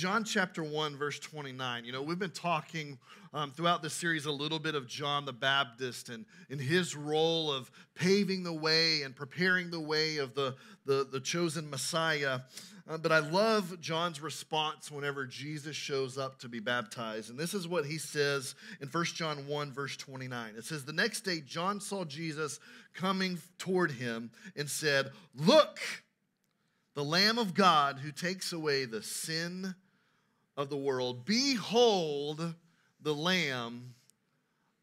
John chapter 1, verse 29, you know, we've been talking um, throughout this series a little bit of John the Baptist and, in his role of paving the way and preparing the way of the, the, the chosen Messiah. Uh, but I love John's response whenever Jesus shows up to be baptized. And this is what he says in 1 John 1, verse 29. It says, The next day, John saw Jesus coming toward him and said, Look, the Lamb of God who takes away the sin of the world. Behold the Lamb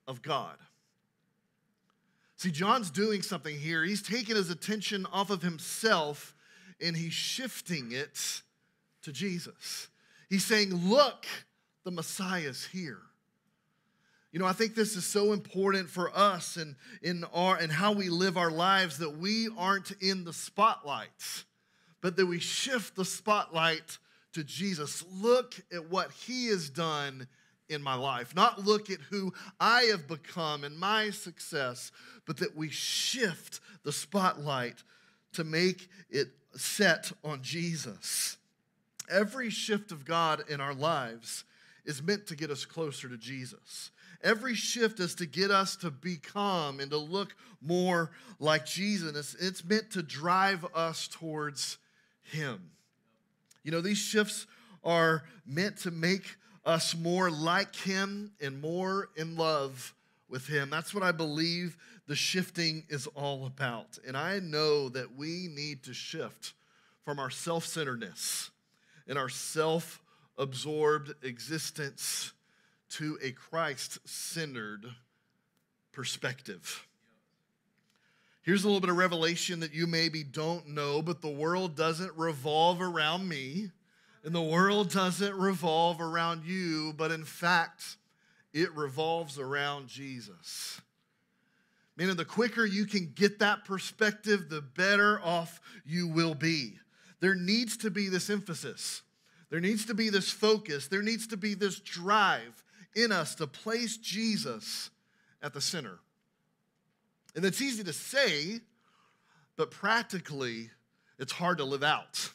of God. See, John's doing something here. He's taking his attention off of himself and he's shifting it to Jesus. He's saying, Look, the Messiah's here. You know, I think this is so important for us and in our and how we live our lives that we aren't in the spotlight, but that we shift the spotlight to Jesus. Look at what he has done in my life, not look at who I have become and my success, but that we shift the spotlight to make it set on Jesus. Every shift of God in our lives is meant to get us closer to Jesus. Every shift is to get us to become and to look more like Jesus. It's, meant to drive us towards him. You know, these shifts are meant to make us more like Him and more in love with Him. That's what I believe the shifting is all about. And I know that we need to shift from our self centeredness and our self absorbed existence to a Christ centered perspective. Here's a little bit of revelation that you maybe don't know, but the world doesn't revolve around me, and the world doesn't revolve around you, but in fact, it revolves around Jesus. Meaning, the quicker you can get that perspective, the better off you will be. There needs to be this emphasis, there needs to be this focus, there needs to be this drive in us to place Jesus at the center. And it's easy to say, but practically, it's hard to live out.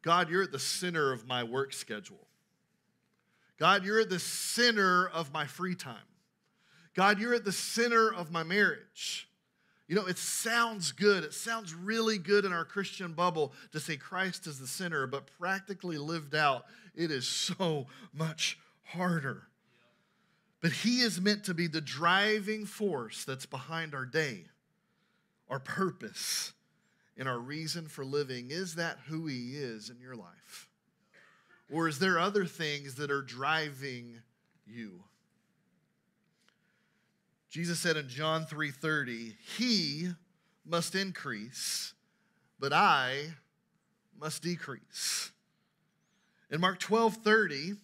God, you're at the center of my work schedule. God, you're at the center of my free time. God, you're at the center of my marriage. You know, it sounds good. It sounds really good in our Christian bubble to say Christ is the center, but practically lived out, it is so much harder. But He is meant to be the driving force that's behind our day, our purpose, and our reason for living. Is that who He is in your life? Or is there other things that are driving you? Jesus said in John 3:30, "He must increase, but I must decrease." In Mark 12:30,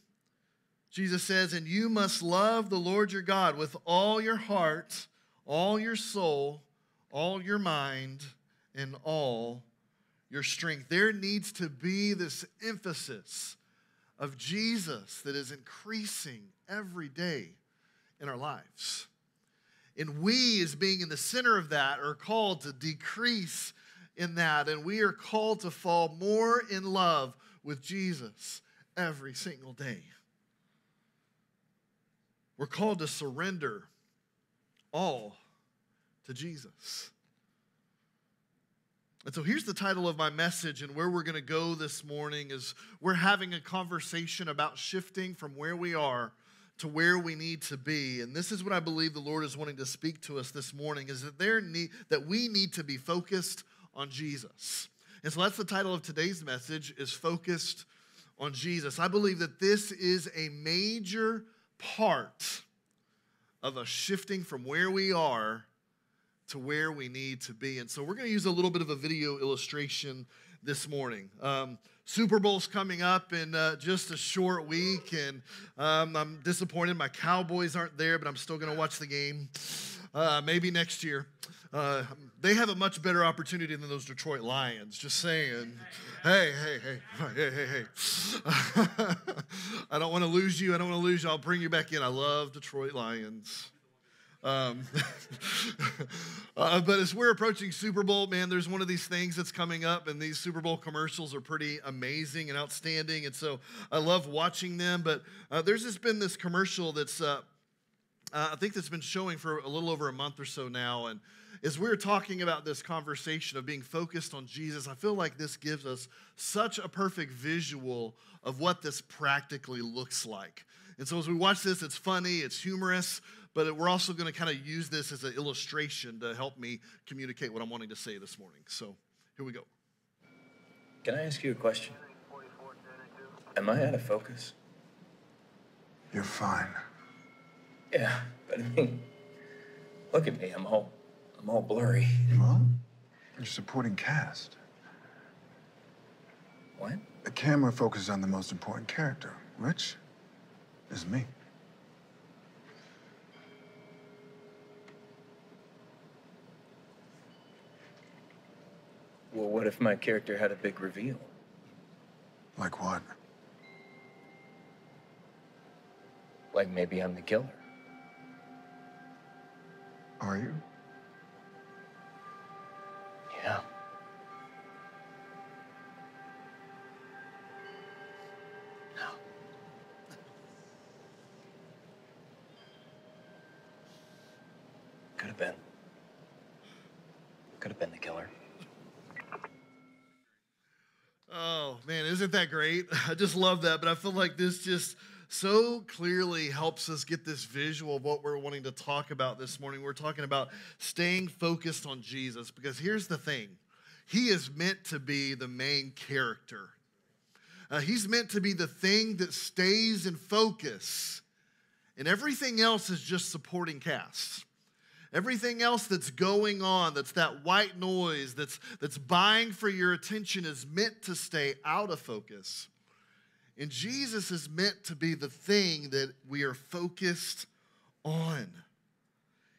Jesus says, And you must love the Lord your God with all your heart, all your soul, all your mind, and all your strength. There needs to be this emphasis of Jesus that is increasing every day in our lives. And we, as being in the center of that, are called to decrease in that. And we are called to fall more in love with Jesus every single day. We're called to surrender all to Jesus. And so here's the title of my message, and where we're going to go this morning is we're having a conversation about shifting from where we are to where we need to be. And this is what I believe the Lord is wanting to speak to us this morning is that there need that we need to be focused on Jesus. And so that's the title of today's message is focused on Jesus. I believe that this is a major part of us shifting from where we are to where we need to be. And so we're going to use a little bit of a video illustration this morning. Um, Super Bowl's coming up in uh, just a short week, and um, I'm disappointed my Cowboys aren't there, but I'm still going to watch the game. Uh, maybe next year. Uh, they have a much better opportunity than those Detroit Lions. Just saying. Hey, hey, hey, hey, hey, hey. I don't want to lose you. I don't want to lose you. I'll bring you back in. I love Detroit Lions. Um, uh, but as we're approaching Super Bowl, man, there's one of these things that's coming up, and these Super Bowl commercials are pretty amazing and outstanding. And so I love watching them. But uh, there's just been this commercial that's, uh, uh I think, that's been showing for a little over a month or so now. And as we're talking about this conversation of being focused on Jesus, I feel like this gives us such a perfect visual of what this practically looks like. And so as we watch this, it's funny, it's humorous, but we're also going to kind of use this as an illustration to help me communicate what I'm wanting to say this morning. So here we go. Can I ask you a question? Am I out of focus? You're fine. Yeah, but I mean, look at me. I'm all, I'm all blurry. Well, you're supporting cast. What? The camera focuses on the most important character, which is me. Well, what if my character had a big reveal? Like what? Like maybe I'm the killer. Are you? Yeah. No. Could have been. Could have been the killer. Oh, man, isn't that great? I just love that. But I feel like this just so clearly helps us get this visual of what we're wanting to talk about this morning. We're talking about staying focused on Jesus because here's the thing He is meant to be the main character, uh, He's meant to be the thing that stays in focus, and everything else is just supporting cast. Everything else that's going on, that's that white noise, that's, that's buying for your attention, is meant to stay out of focus. And Jesus is meant to be the thing that we are focused on.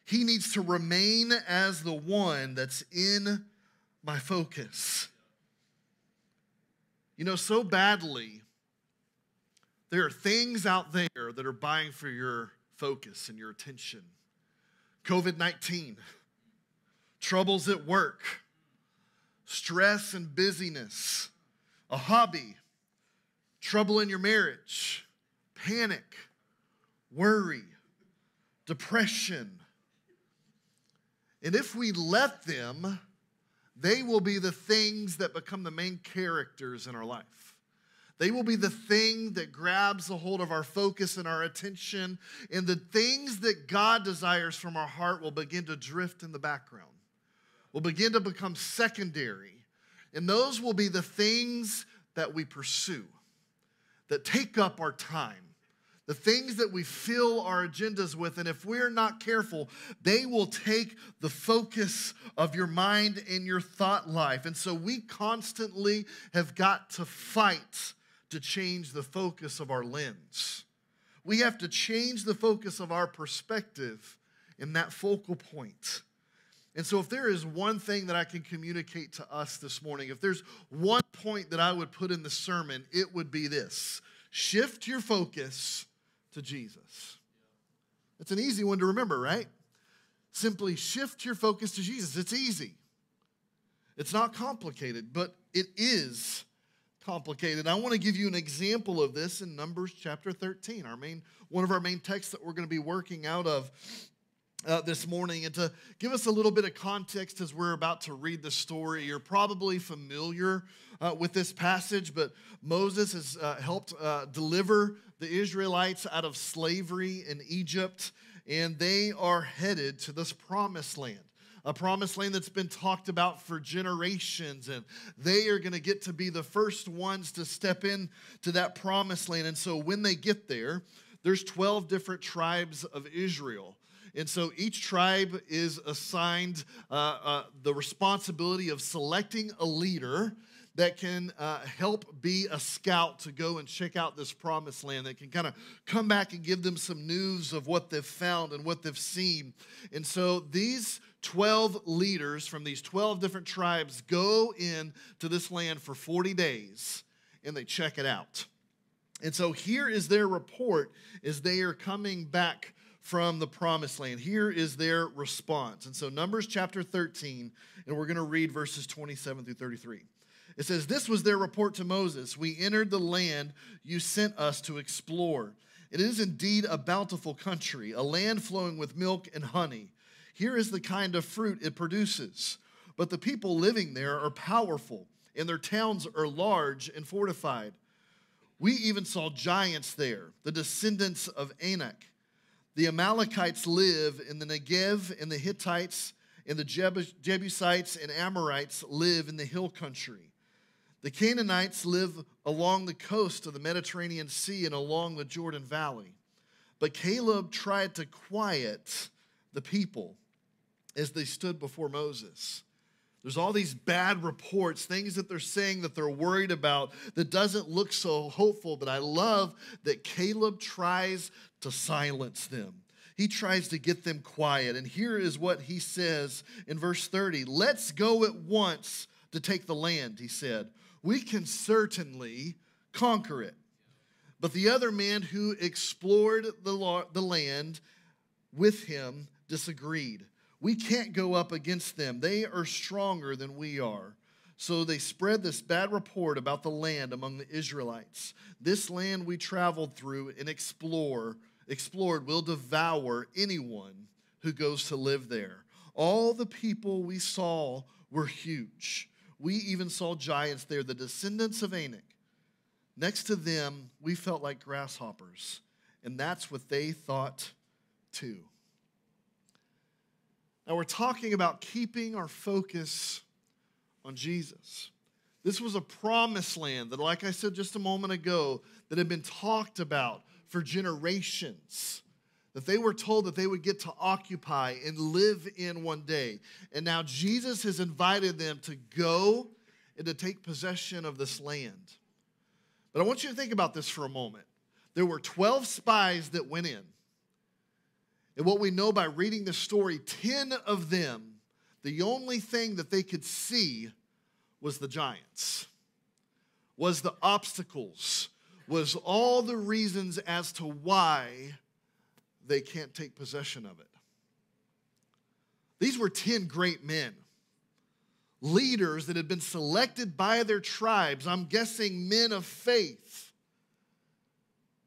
He needs to remain as the one that's in my focus. You know, so badly, there are things out there that are buying for your focus and your attention. COVID 19, troubles at work, stress and busyness, a hobby, trouble in your marriage, panic, worry, depression. And if we let them, they will be the things that become the main characters in our life. They will be the thing that grabs a hold of our focus and our attention, and the things that God desires from our heart will begin to drift in the background, will begin to become secondary. And those will be the things that we pursue, that take up our time, the things that we fill our agendas with. And if we're not careful, they will take the focus of your mind and your thought life. And so we constantly have got to fight to change the focus of our lens. We have to change the focus of our perspective in that focal point. And so, if there is one thing that I can communicate to us this morning, if there's one point that I would put in the sermon, it would be this shift your focus to Jesus. It's an easy one to remember, right? Simply shift your focus to Jesus. It's easy, it's not complicated, but it is complicated. I want to give you an example of this in Numbers chapter 13, our main one of our main texts that we're going to be working out of uh, this morning. And to give us a little bit of context as we're about to read the story, you're probably familiar uh, with this passage, but Moses has uh, helped uh, deliver the Israelites out of slavery in Egypt, and they are headed to this promised land a promised land that's been talked about for generations, and they are going to get to be the first ones to step in to that promised land. And so when they get there, there's 12 different tribes of Israel. And so each tribe is assigned uh, uh, the responsibility of selecting a leader that can uh, help be a scout to go and check out this promised land, that can kind of come back and give them some news of what they've found and what they've seen. And so these 12 leaders from these 12 different tribes go in to this land for 40 days and they check it out. And so here is their report as they are coming back from the promised land. Here is their response. And so, Numbers chapter 13, and we're going to read verses 27 through 33. It says, This was their report to Moses. We entered the land you sent us to explore. It is indeed a bountiful country, a land flowing with milk and honey. Here is the kind of fruit it produces. But the people living there are powerful, and their towns are large and fortified. We even saw giants there, the descendants of Anak. The Amalekites live in the Negev, and the Hittites and the Jebusites and Amorites live in the hill country. The Canaanites live along the coast of the Mediterranean Sea and along the Jordan Valley. But Caleb tried to quiet the people as they stood before Moses. There's all these bad reports, things that they're saying that they're worried about that doesn't look so hopeful, but I love that Caleb tries to silence them. He tries to get them quiet. And here is what he says in verse 30 Let's go at once to take the land, he said we can certainly conquer it. But the other man who explored the, the land with him disagreed. We can't go up against them. They are stronger than we are. So they spread this bad report about the land among the Israelites. This land we traveled through and explore, explored will devour anyone who goes to live there. All the people we saw were huge. We even saw giants there, the descendants of Anak. Next to them, we felt like grasshoppers. And that's what they thought too. Now, we're talking about keeping our focus on Jesus. This was a promised land that, like I said just a moment ago, that had been talked about for generations that they were told that they would get to occupy and live in one day. And now Jesus has invited them to go and to take possession of this land. But I want you to think about this for a moment. There were 12 spies that went in. And what we know by reading the story, 10 of them, the only thing that they could see was the giants, was the obstacles, was all the reasons as to why they can't take possession of it. These were 10 great men, leaders that had been selected by their tribes, I'm guessing men of faith.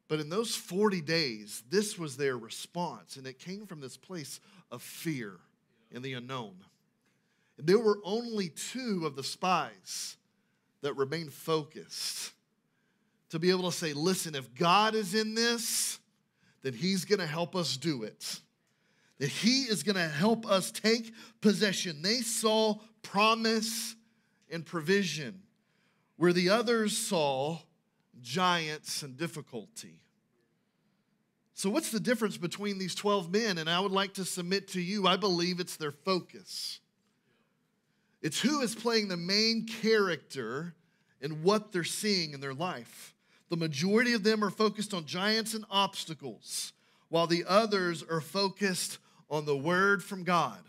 But in those 40 days, this was their response, and it came from this place of fear in the unknown. And there were only two of the spies that remained focused to be able to say, listen, if God is in this, that He's going to help us do it, that He is going to help us take possession. They saw promise and provision, where the others saw giants and difficulty. So, what's the difference between these 12 men? And I would like to submit to you, I believe it's their focus. It's who is playing the main character in what they're seeing in their life. The majority of them are focused on giants and obstacles, while the others are focused on the word from God,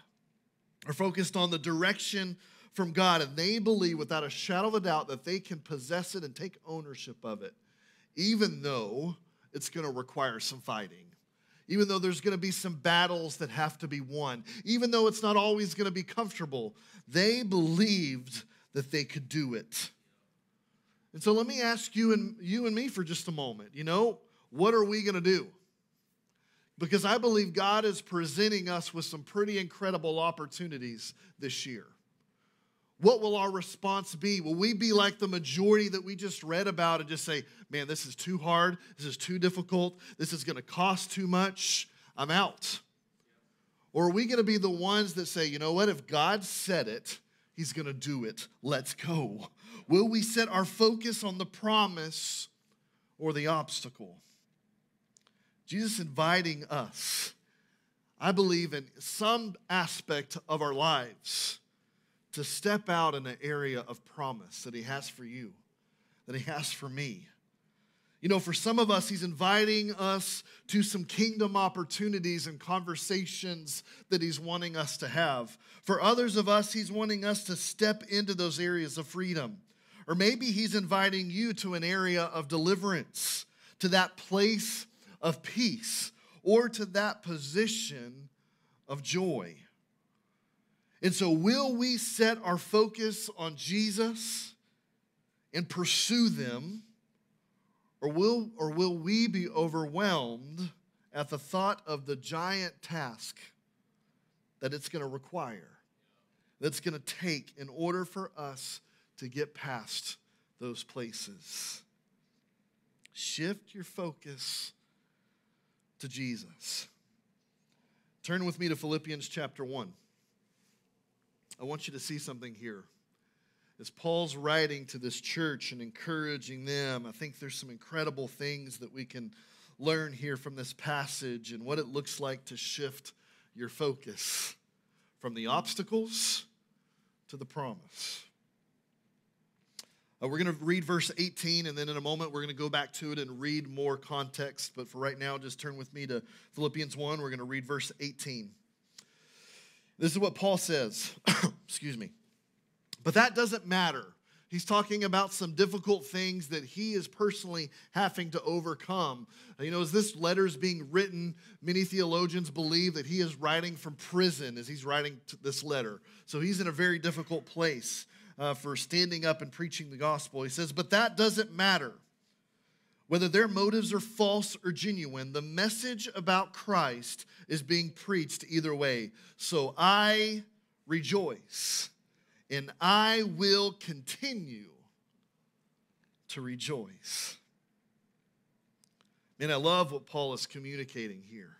are focused on the direction from God. And they believe without a shadow of a doubt that they can possess it and take ownership of it, even though it's going to require some fighting. Even though there's going to be some battles that have to be won, even though it's not always going to be comfortable, they believed that they could do it. And so let me ask you and you and me for just a moment. You know, what are we going to do? Because I believe God is presenting us with some pretty incredible opportunities this year. What will our response be? Will we be like the majority that we just read about and just say, man, this is too hard, this is too difficult, this is going to cost too much, I'm out? Or are we going to be the ones that say, you know what, if God said it, He's going to do it, let's go? Will we set our focus on the promise or the obstacle? Jesus inviting us, I believe, in some aspect of our lives to step out in an area of promise that He has for you, that He has for me. You know, for some of us, He's inviting us to some kingdom opportunities and conversations that He's wanting us to have. For others of us, He's wanting us to step into those areas of freedom. Or maybe He's inviting you to an area of deliverance, to that place of peace. or to that position of joy. And so, will we set our focus on Jesus and pursue them, or will, or will we be overwhelmed at the thought of the giant task that it's going to require, that's going to take in order for us to get past those places? Shift your focus to Jesus. Turn with me to Philippians chapter 1. I want you to see something here. As Paul's writing to this church and encouraging them, I think there's some incredible things that we can learn here from this passage and what it looks like to shift your focus from the obstacles to the promise. Uh, we're going to read verse 18, and then in a moment we're going to go back to it and read more context. But for right now, just turn with me to Philippians 1. We're going to read verse 18. This is what Paul says. Excuse me. But that doesn't matter. He's talking about some difficult things that he is personally having to overcome. You know, as this letter is being written, many theologians believe that he is writing from prison as he's writing this letter. So he's in a very difficult place uh, for standing up and preaching the gospel. He says, But that doesn't matter. Whether their motives are false or genuine, the message about Christ is being preached either way. So I rejoice and I will continue to rejoice. And I love what Paul is communicating here.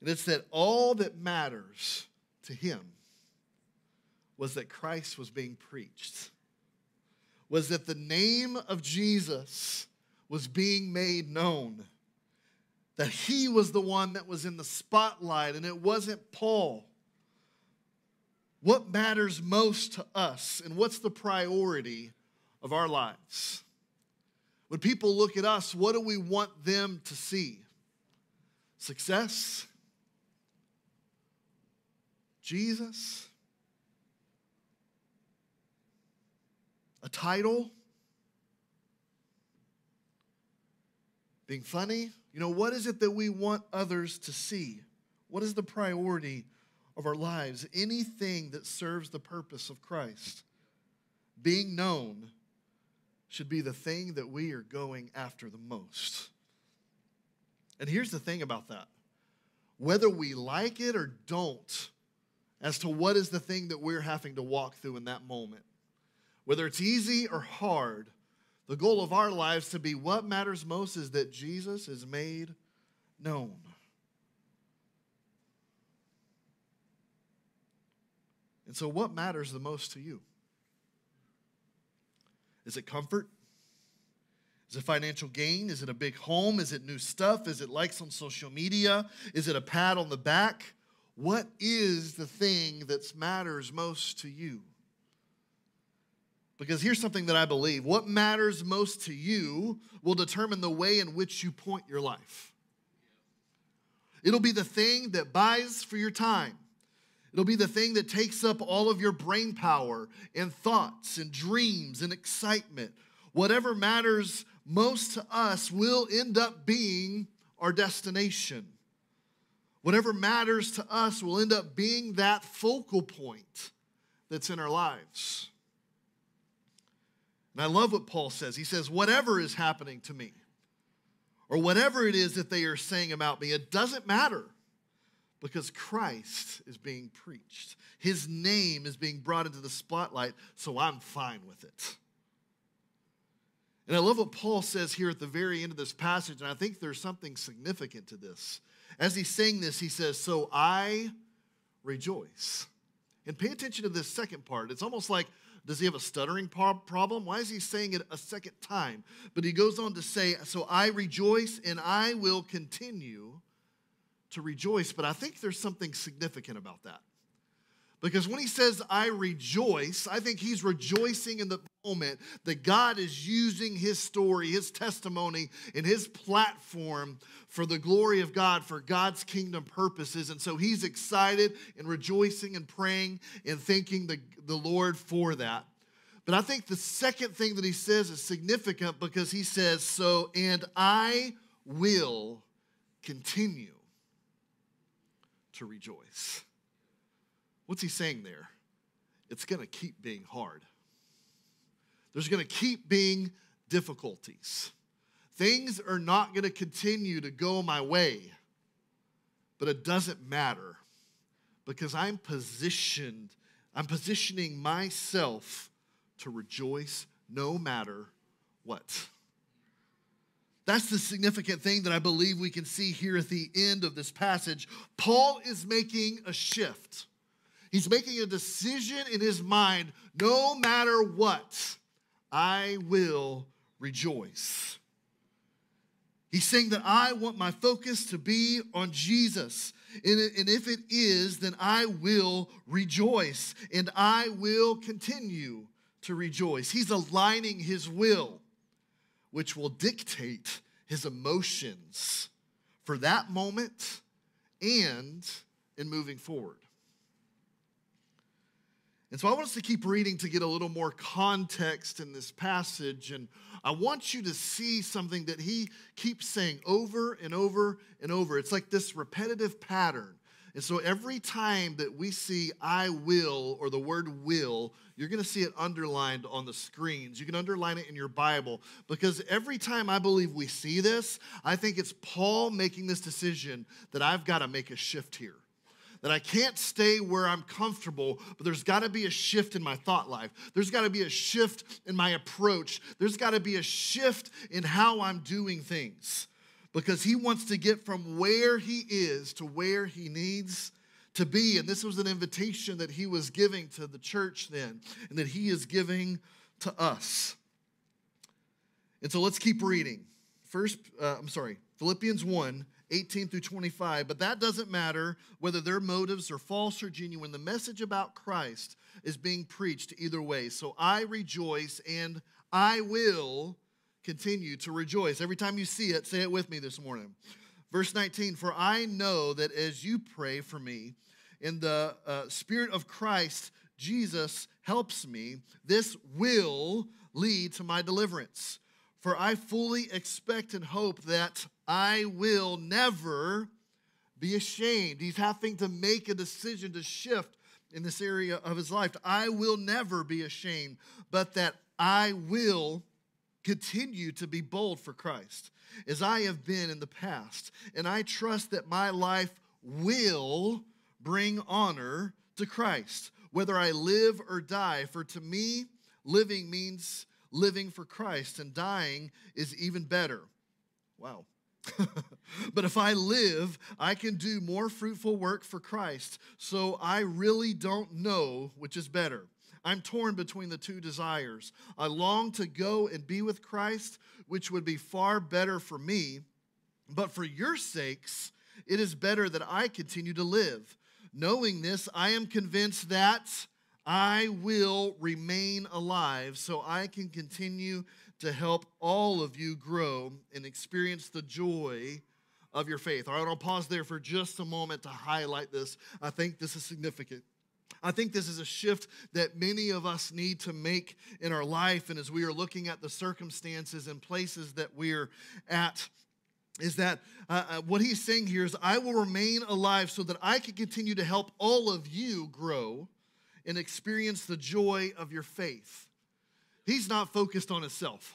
And it's that all that matters to him was that Christ was being preached, was that the name of Jesus was being made known, that he was the one that was in the spotlight and it wasn't Paul. What matters most to us and what's the priority of our lives? When people look at us, what do we want them to see? Success? Jesus? A title, being funny. You know, what is it that we want others to see? What is the priority of our lives? Anything that serves the purpose of Christ. Being known should be the thing that we are going after the most. And here's the thing about that whether we like it or don't, as to what is the thing that we're having to walk through in that moment, whether it's easy or hard, the goal of our lives to be what matters most is that Jesus is made known. And so, what matters the most to you? Is it comfort? Is it financial gain? Is it a big home? Is it new stuff? Is it likes on social media? Is it a pat on the back? What is the thing that matters most to you? Because here's something that I believe what matters most to you will determine the way in which you point your life. It'll be the thing that buys for your time. It'll be the thing that takes up all of your brain power and thoughts and dreams and excitement. Whatever matters most to us will end up being our destination. Whatever matters to us will end up being that focal point that's in our lives. And I love what Paul says. He says, Whatever is happening to me, or whatever it is that they are saying about me, it doesn't matter because Christ is being preached. His name is being brought into the spotlight, so I'm fine with it. And I love what Paul says here at the very end of this passage, and I think there's something significant to this. As he's saying this, he says, So I rejoice. And pay attention to this second part. It's almost like does he have a stuttering problem? Why is he saying it a second time? But he goes on to say, So I rejoice and I will continue to rejoice. But I think there's something significant about that. Because when he says, I rejoice, I think he's rejoicing in the moment that God is using his story, his testimony, and his platform for the glory of God, for God's kingdom purposes. And so he's excited and rejoicing and praying and thanking the, the Lord for that. But I think the second thing that he says is significant because he says, So, and I will continue to rejoice. What's he saying there? It's going to keep being hard. There's going to keep being difficulties. Things are not going to continue to go my way, but it doesn't matter because I'm positioned, I'm positioning myself to rejoice no matter what. That's the significant thing that I believe we can see here at the end of this passage. Paul is making a shift. He's making a decision in his mind no matter what, I will rejoice. He's saying that I want my focus to be on Jesus. And if it is, then I will rejoice and I will continue to rejoice. He's aligning his will which will dictate his emotions for that moment and in moving forward. And so I want us to keep reading to get a little more context in this passage. And I want you to see something that he keeps saying over and over and over. It's like this repetitive pattern. And so every time that we see I will or the word will, you're going to see it underlined on the screens. You can underline it in your Bible because every time I believe we see this, I think it's Paul making this decision that I've got to make a shift here. That I can't stay where I'm comfortable, but there's got to be a shift in my thought life. There's got to be a shift in my approach. There's got to be a shift in how I'm doing things because he wants to get from where he is to where he needs to be. And this was an invitation that he was giving to the church then, and that he is giving to us. And so let's keep reading. First, uh, I'm sorry, Philippians 1 18 through 25. But that doesn't matter whether their motives are false or genuine. The message about Christ is being preached either way. So I rejoice and I will continue to rejoice. Every time you see it, say it with me this morning. Verse 19 For I know that as you pray for me, in the uh, Spirit of Christ, Jesus helps me, this will lead to my deliverance. For I fully expect and hope that I will never be ashamed. He's having to make a decision to shift in this area of his life. I will never be ashamed, but that I will continue to be bold for Christ as I have been in the past. And I trust that my life will bring honor to Christ, whether I live or die. For to me, living means living for Christ, and dying is even better. Wow. but if I live, I can do more fruitful work for Christ. So I really don't know which is better. I'm torn between the two desires. I long to go and be with Christ, which would be far better for me. But for your sakes, it is better that I continue to live. Knowing this, I am convinced that I will remain alive so I can continue to help all of you grow and experience the joy of your faith. All right, I'll pause there for just a moment to highlight this. I think this is significant. I think this is a shift that many of us need to make in our life. And as we are looking at the circumstances and places that we're at, is that uh, uh, what he's saying here is, I will remain alive so that I can continue to help all of you grow and experience the joy of your faith. He's not focused on himself.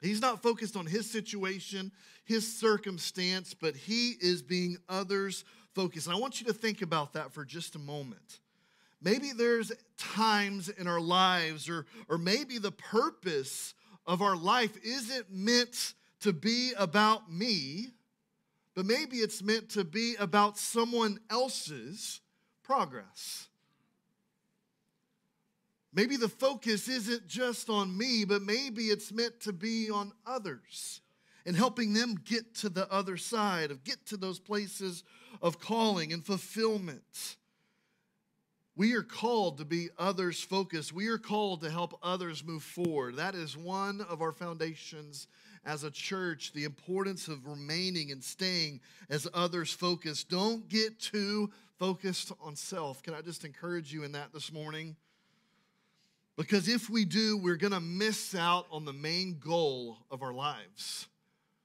He's not focused on his situation, his circumstance, but he is being others focused. And I want you to think about that for just a moment. Maybe there's times in our lives, or, or maybe the purpose of our life isn't meant to be about me, but maybe it's meant to be about someone else's progress. Maybe the focus isn't just on me, but maybe it's meant to be on others and helping them get to the other side, of get to those places of calling and fulfillment. We are called to be others focused. We are called to help others move forward. That is one of our foundations as a church, the importance of remaining and staying as others focused. Don't get too focused on self. Can I just encourage you in that this morning? Because if we do, we're going to miss out on the main goal of our lives,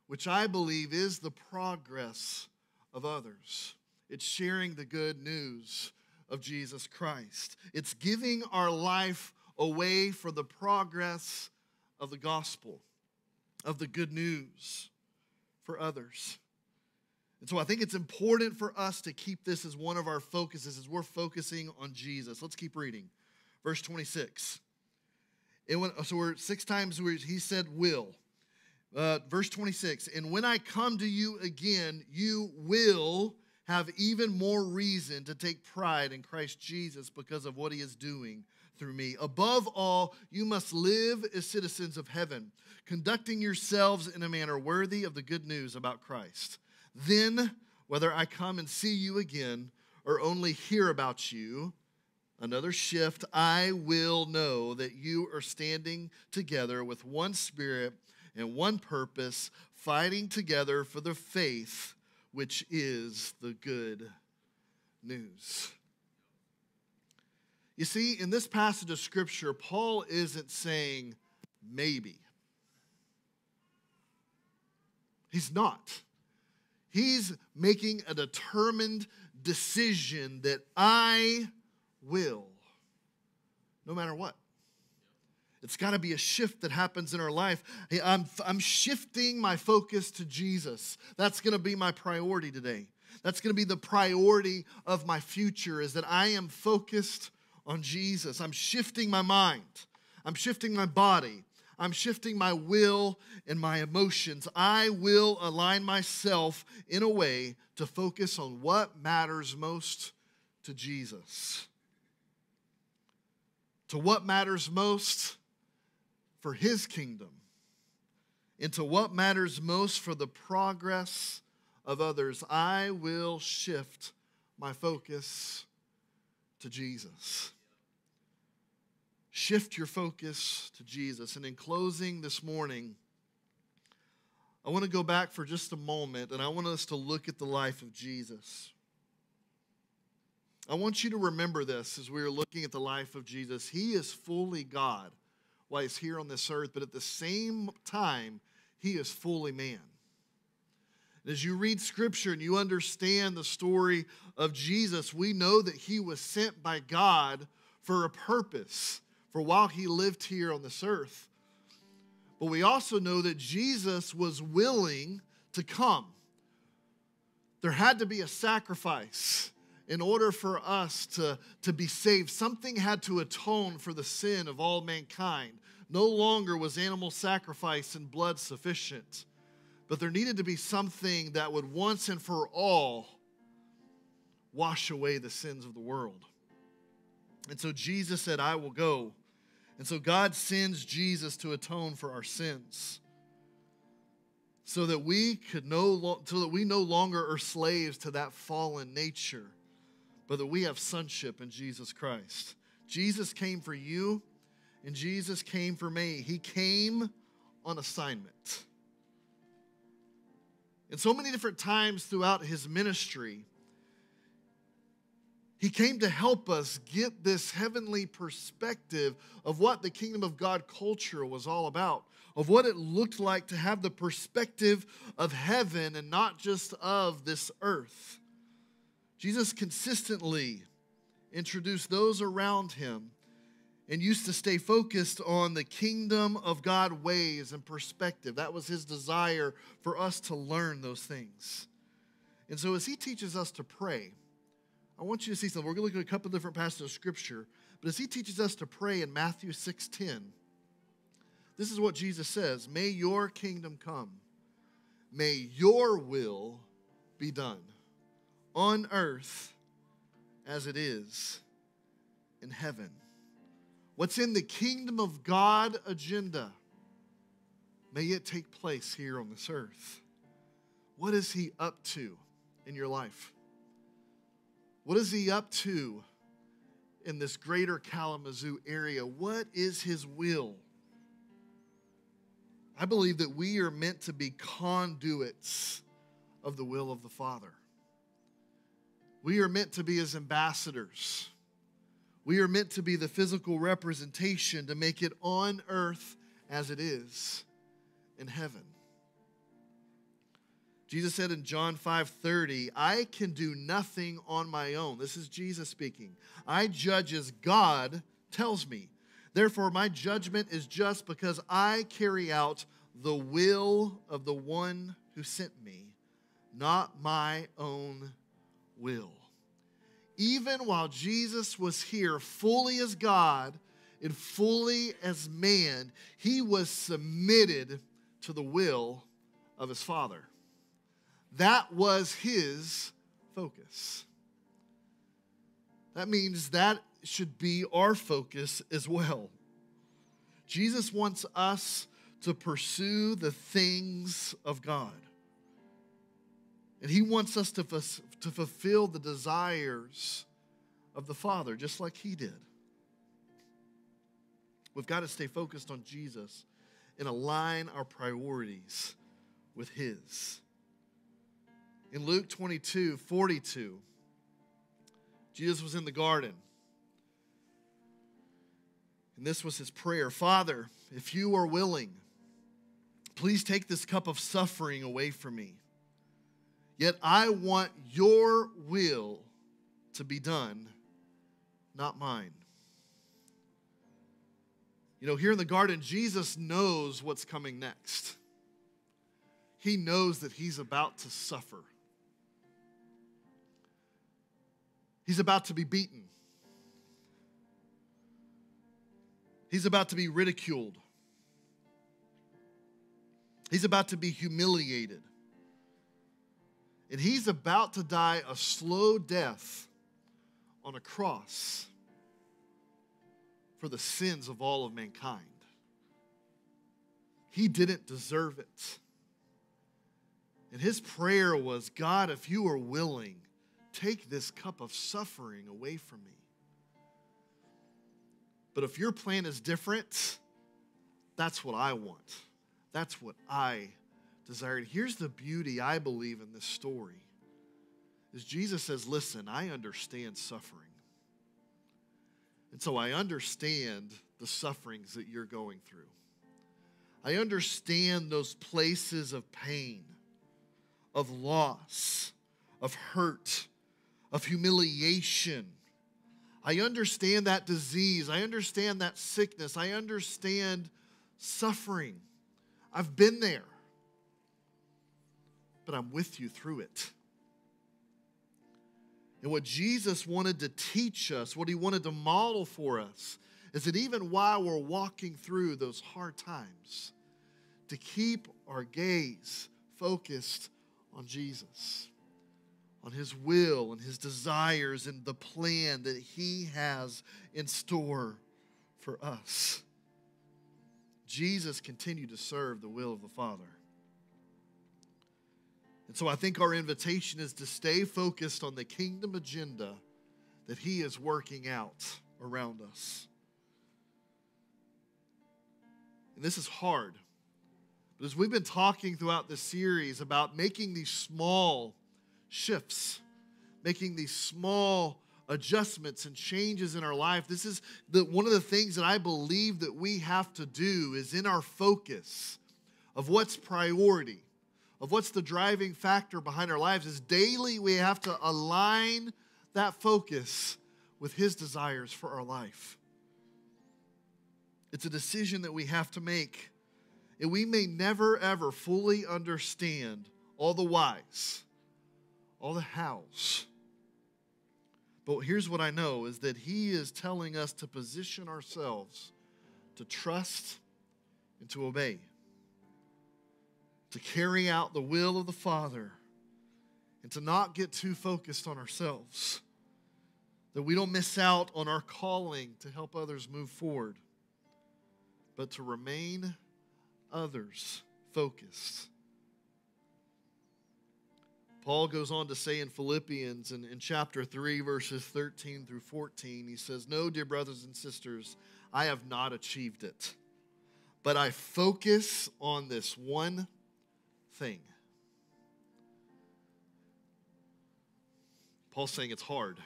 which I believe is the progress of others. It's sharing the good news of Jesus Christ. It's giving our life away for the progress of the gospel, of the good news for others. And so I think it's important for us to keep this as one of our focuses as we're focusing on Jesus. Let's keep reading. Verse 26. It went, so we're six times where he said will. Uh, verse 26. And when I come to you again, you will have even more reason to take pride in Christ Jesus because of what he is doing through me. Above all, you must live as citizens of heaven, conducting yourselves in a manner worthy of the good news about Christ. Then, whether I come and see you again or only hear about you, another shift, I will know that you are standing together with one spirit and one purpose, fighting together for the faith which is the good news. You see, in this passage of Scripture, Paul isn't saying maybe. He's not. He's making a determined decision that I will, no matter what. It's got to be a shift that happens in our life. I'm, I'm shifting my focus to Jesus. That's going to be my priority today. That's going to be the priority of my future is that I am focused on Jesus. I'm shifting my mind. I'm shifting my body. I'm shifting my will and my emotions. I will align myself in a way to focus on what matters most to Jesus. To what matters most for His kingdom. Into what matters most for the progress of others. I will shift my focus to Jesus. Shift your focus to Jesus. And in closing this morning, I want to go back for just a moment and I want us to look at the life of Jesus. I want you to remember this as we are looking at the life of Jesus. He is fully God while he's here on this earth, but at the same time, he is fully man. As you read scripture and you understand the story of Jesus, we know that he was sent by God for a purpose for while he lived here on this earth. But we also know that Jesus was willing to come. There had to be a sacrifice in order for us to, to be saved. Something had to atone for the sin of all mankind. No longer was animal sacrifice and blood sufficient, but there needed to be something that would once and for all wash away the sins of the world. And so Jesus said, I will go and so God sends Jesus to atone for our sins. So that we could no so that we no longer are slaves to that fallen nature, but that we have sonship in Jesus Christ. Jesus came for you, and Jesus came for me. He came on assignment. And so many different times throughout his ministry, he came to help us get this heavenly perspective of what the kingdom of God culture was all about, of what it looked like to have the perspective of heaven and not just of this earth. Jesus consistently introduced those around him and used to stay focused on the kingdom of God ways and perspective. That was his desire for us to learn those things. And so, as he teaches us to pray, I want you to see something. We're going to look at a couple different passages of scripture, but as he teaches us to pray in Matthew 6:10, this is what Jesus says, "May your kingdom come. May your will be done on earth as it is in heaven." What's in the kingdom of God agenda? May it take place here on this earth. What is he up to in your life? What is he up to in this greater Kalamazoo area? What is his will? I believe that we are meant to be conduits of the will of the Father. We are meant to be his ambassadors. We are meant to be the physical representation to make it on earth as it is in heaven. Jesus said in John 5:30, "I can do nothing on my own." This is Jesus speaking. "I judge as God tells me. Therefore my judgment is just because I carry out the will of the one who sent me, not my own will." Even while Jesus was here fully as God and fully as man, he was submitted to the will of his Father. That was his focus. That means that should be our focus as well. Jesus wants us to pursue the things of God. And he wants us to, to fulfill the desires of the Father, just like he did. We've got to stay focused on Jesus and align our priorities with his. In Luke 22 42, Jesus was in the garden. And this was his prayer Father, if you are willing, please take this cup of suffering away from me. Yet I want your will to be done, not mine. You know, here in the garden, Jesus knows what's coming next. He knows that he's about to suffer. He's about to be beaten. He's about to be ridiculed. He's about to be humiliated. And he's about to die a slow death on a cross for the sins of all of mankind. He didn't deserve it. And his prayer was God, if you are willing, take this cup of suffering away from me. But if your plan is different, that's what I want. That's what I desired. Here's the beauty I believe in this story. Is Jesus says, "Listen, I understand suffering. And so I understand the sufferings that you're going through. I understand those places of pain, of loss, of hurt, of humiliation. I understand that disease. I understand that sickness. I understand suffering. I've been there, but I'm with you through it. And what Jesus wanted to teach us, what he wanted to model for us, is that even while we're walking through those hard times, to keep our gaze focused on Jesus on his will and his desires and the plan that he has in store for us. Jesus continued to serve the will of the Father. And so I think our invitation is to stay focused on the kingdom agenda that he is working out around us. And this is hard. But as we've been talking throughout this series about making these small shifts, making these small adjustments and changes in our life. This is the, one of the things that I believe that we have to do is in our focus of what's priority, of what's the driving factor behind our lives, is daily we have to align that focus with His desires for our life. It's a decision that we have to make. And we may never, ever fully understand all the whys all the hows. But here's what I know is that he is telling us to position ourselves to trust and to obey, to carry out the will of the Father, and to not get too focused on ourselves, that we don't miss out on our calling to help others move forward, but to remain others focused. Paul goes on to say in Philippians in, in chapter 3, verses 13 through 14, he says, No, dear brothers and sisters, I have not achieved it, but I focus on this one thing. Paul's saying it's hard,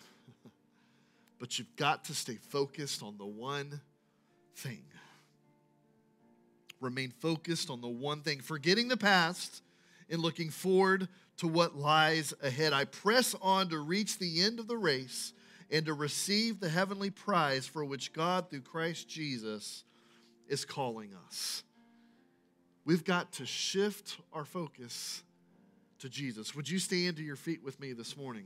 but you've got to stay focused on the one thing. Remain focused on the one thing, forgetting the past and looking forward to what lies ahead. I press on to reach the end of the race and to receive the heavenly prize for which God, through Christ Jesus, is calling us. We've got to shift our focus to Jesus. Would you stand to your feet with me this morning?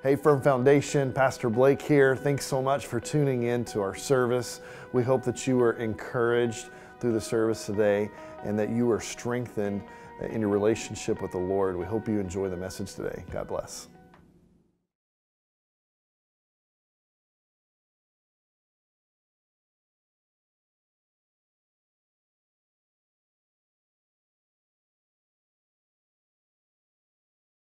Hey, Firm Foundation, Pastor Blake here. Thanks so much for tuning in to our service. We hope that you were encouraged through the service today and that you were strengthened in your relationship with the Lord. We hope you enjoy the message today. God bless.